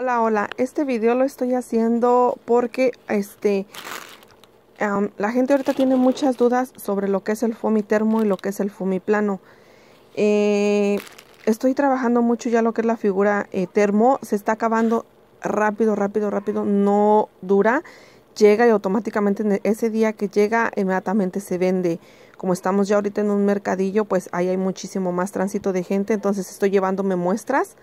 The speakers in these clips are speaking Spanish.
Hola, hola. Este video lo estoy haciendo porque este la gente ahorita tiene muchas dudas sobre lo que es el termo y lo que es el fomiplano. Eh, estoy trabajando mucho ya lo que es la figura eh, termo. Se está acabando rápido, rápido, rápido. No dura. Llega y automáticamente ese día que llega inmediatamente se vende. Como estamos ya ahorita en un mercadillo, pues ahí hay muchísimo más tránsito de gente. Entonces estoy llevándome muestras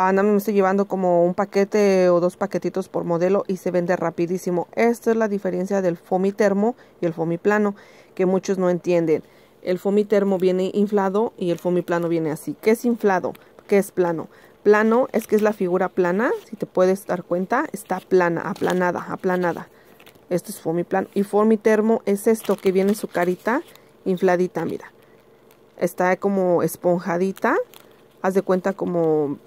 Ah, me estoy llevando como un paquete o dos paquetitos por modelo y se vende rapidísimo. Esta es la diferencia del fomi termo y el fomi plano, que muchos no entienden. El fomi termo viene inflado y el fomi plano viene así. ¿Qué es inflado? ¿Qué es plano? Plano es que es la figura plana, si te puedes dar cuenta, está plana, aplanada, aplanada. Esto es fomi plano. Y fomi termo es esto que viene su carita infladita, mira. Está como esponjadita. Haz de cuenta como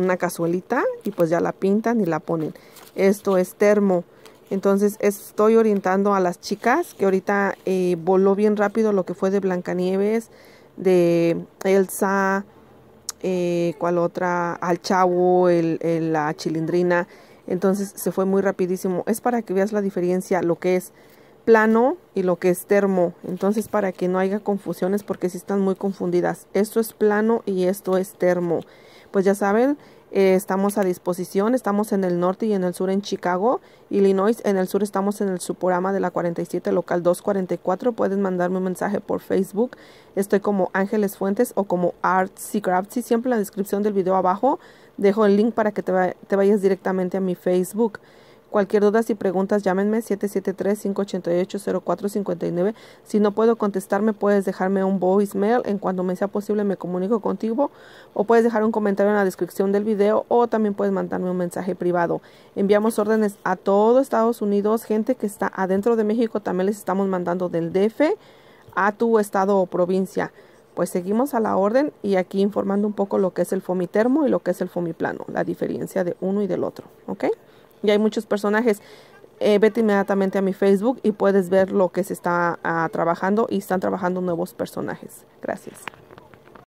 una cazuelita y pues ya la pintan y la ponen. Esto es termo. Entonces estoy orientando a las chicas que ahorita eh, voló bien rápido lo que fue de Blancanieves, de Elsa, eh, cuál otra, al chavo, el, la chilindrina. Entonces se fue muy rapidísimo. Es para que veas la diferencia, lo que es plano y lo que es termo. Entonces para que no haya confusiones porque si están muy confundidas. Esto es plano y esto es termo pues ya saben, eh, estamos a disposición, estamos en el norte y en el sur en Chicago, Illinois, en el sur estamos en el subprograma de la 47 local 244, pueden mandarme un mensaje por Facebook, estoy como Ángeles Fuentes o como Artsy Craftsy, siempre en la descripción del video abajo dejo el link para que te vayas directamente a mi Facebook. Cualquier duda y preguntas, llámenme 773-588-0459. Si no puedo contestarme, puedes dejarme un voicemail. En cuanto me sea posible, me comunico contigo. O puedes dejar un comentario en la descripción del video. O también puedes mandarme un mensaje privado. Enviamos órdenes a todo Estados Unidos. Gente que está adentro de México, también les estamos mandando del DF a tu estado o provincia. Pues seguimos a la orden y aquí informando un poco lo que es el fomitermo y lo que es el fomiplano. La diferencia de uno y del otro. ¿Ok? Y hay muchos personajes. Eh, vete inmediatamente a mi Facebook y puedes ver lo que se está ah, trabajando y están trabajando nuevos personajes. Gracias.